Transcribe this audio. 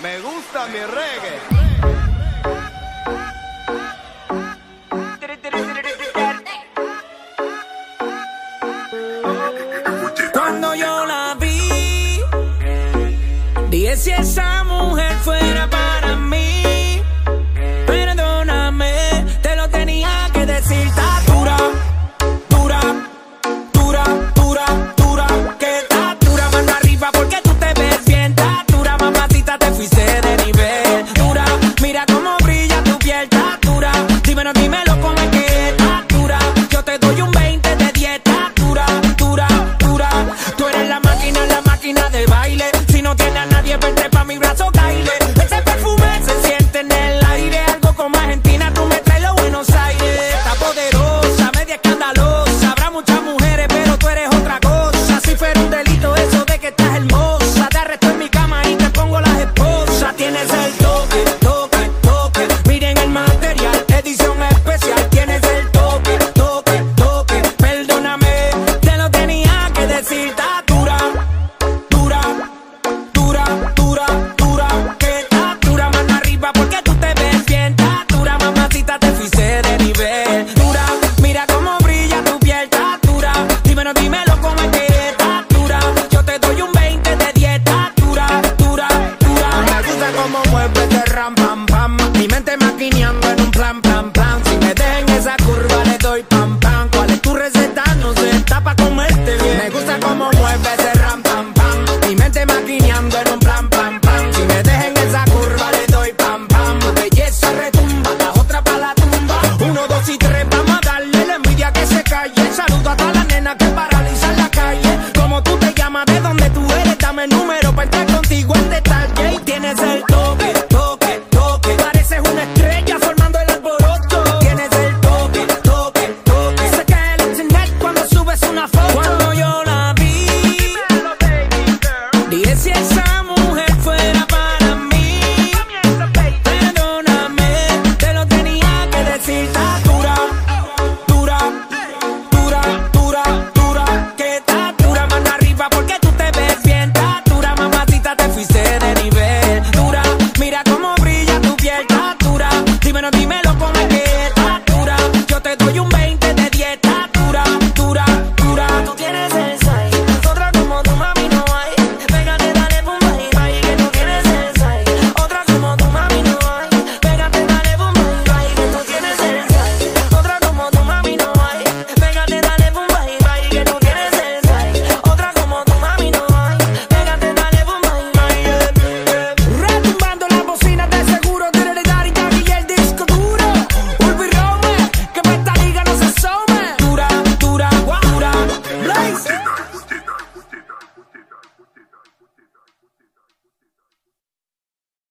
Me gusta mi reggae. Cuando yo la vi, dije si esa mujer fuera para de ram, pam, pam. Mi mente maquineando en un plan, plan, plan. Si me dejen esa curva, le doy pam, pam. ¿Cuál es tu receta? No se está pa' comerte bien. Me gusta cómo mueve ese ram, pam, pam. Mi mente maquineando en un plan, plan.